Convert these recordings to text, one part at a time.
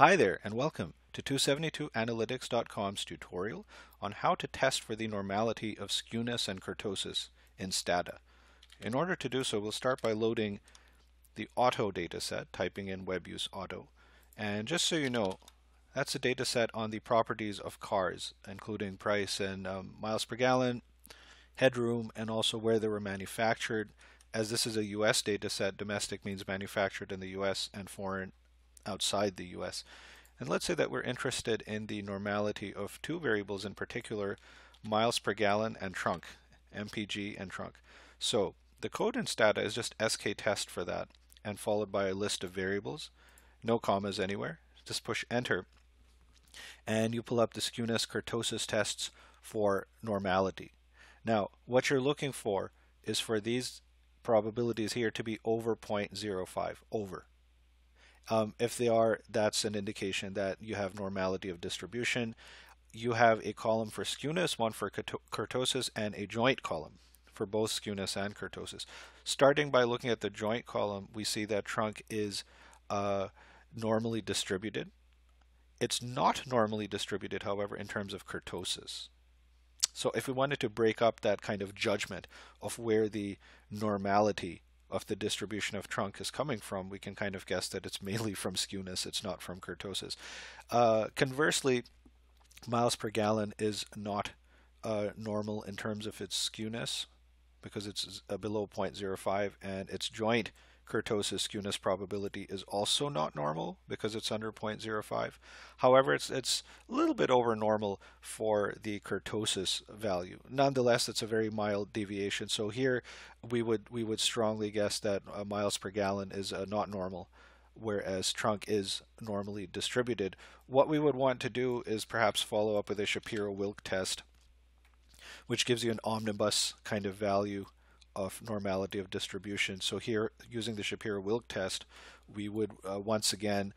Hi there and welcome to 272analytics.com's tutorial on how to test for the normality of skewness and kurtosis in Stata. In order to do so, we'll start by loading the auto dataset, typing in WebUse auto. And just so you know, that's a dataset on the properties of cars, including price and um, miles per gallon, headroom, and also where they were manufactured. As this is a US dataset, domestic means manufactured in the US and foreign outside the US. And let's say that we're interested in the normality of two variables in particular, miles per gallon and trunk, MPG and trunk. So the code in Stata is just sktest for that and followed by a list of variables, no commas anywhere. Just push enter and you pull up the skewness kurtosis tests for normality. Now, what you're looking for is for these probabilities here to be over 0.05, over. Um, if they are, that's an indication that you have normality of distribution. You have a column for skewness, one for kurtosis, and a joint column for both skewness and kurtosis. Starting by looking at the joint column, we see that trunk is uh, normally distributed. It's not normally distributed, however, in terms of kurtosis. So if we wanted to break up that kind of judgment of where the normality of the distribution of trunk is coming from, we can kind of guess that it's mainly from skewness, it's not from kurtosis. Uh, conversely, miles per gallon is not uh, normal in terms of its skewness because it's uh, below 0.05 and its joint kurtosis skewness probability is also not normal because it's under 0.05. However, it's it's a little bit over normal for the kurtosis value. Nonetheless, it's a very mild deviation. So here we would we would strongly guess that uh, miles per gallon is uh, not normal whereas trunk is normally distributed. What we would want to do is perhaps follow up with a Shapiro-Wilk test which gives you an omnibus kind of value of normality of distribution. So here, using the Shapiro-Wilk test, we would uh, once again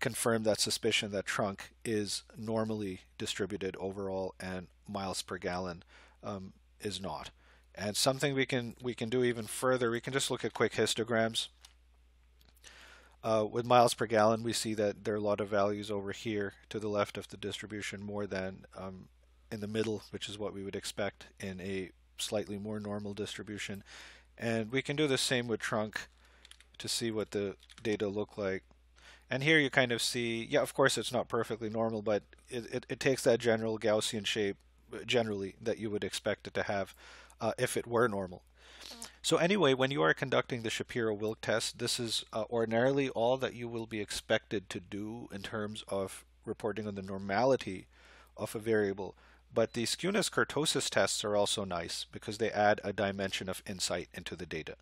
confirm that suspicion that trunk is normally distributed overall and miles per gallon um, is not. And something we can we can do even further, we can just look at quick histograms. Uh, with miles per gallon, we see that there are a lot of values over here to the left of the distribution more than um, in the middle, which is what we would expect in a slightly more normal distribution. And we can do the same with trunk to see what the data look like. And here you kind of see, yeah, of course it's not perfectly normal, but it, it, it takes that general Gaussian shape generally that you would expect it to have uh, if it were normal. So anyway, when you are conducting the Shapiro-Wilk test, this is uh, ordinarily all that you will be expected to do in terms of reporting on the normality of a variable. But the skewness kurtosis tests are also nice because they add a dimension of insight into the data.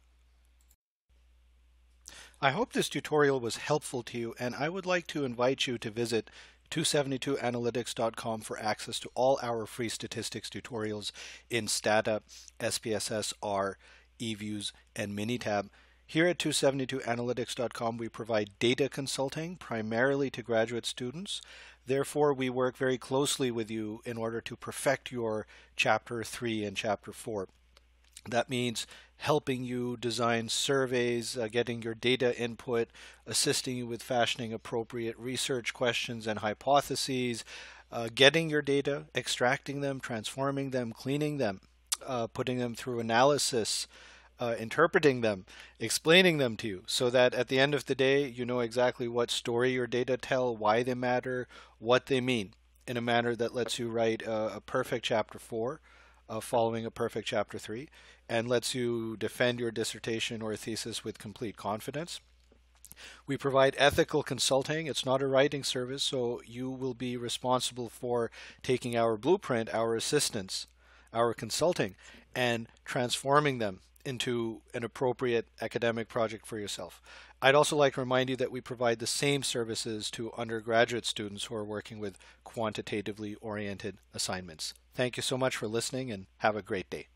I hope this tutorial was helpful to you and I would like to invite you to visit 272analytics.com for access to all our free statistics tutorials in Stata, SPSS, R, eViews, and Minitab. Here at 272analytics.com, we provide data consulting primarily to graduate students. Therefore, we work very closely with you in order to perfect your Chapter 3 and Chapter 4. That means helping you design surveys, uh, getting your data input, assisting you with fashioning appropriate research questions and hypotheses, uh, getting your data, extracting them, transforming them, cleaning them, uh, putting them through analysis, uh, interpreting them, explaining them to you, so that at the end of the day, you know exactly what story your data tell, why they matter, what they mean, in a manner that lets you write a, a perfect chapter four, uh, following a perfect chapter three, and lets you defend your dissertation or thesis with complete confidence. We provide ethical consulting. It's not a writing service, so you will be responsible for taking our blueprint, our assistance, our consulting, and transforming them into an appropriate academic project for yourself. I'd also like to remind you that we provide the same services to undergraduate students who are working with quantitatively oriented assignments. Thank you so much for listening and have a great day.